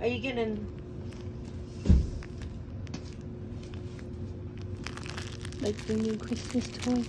Are you getting like the new Christmas toy?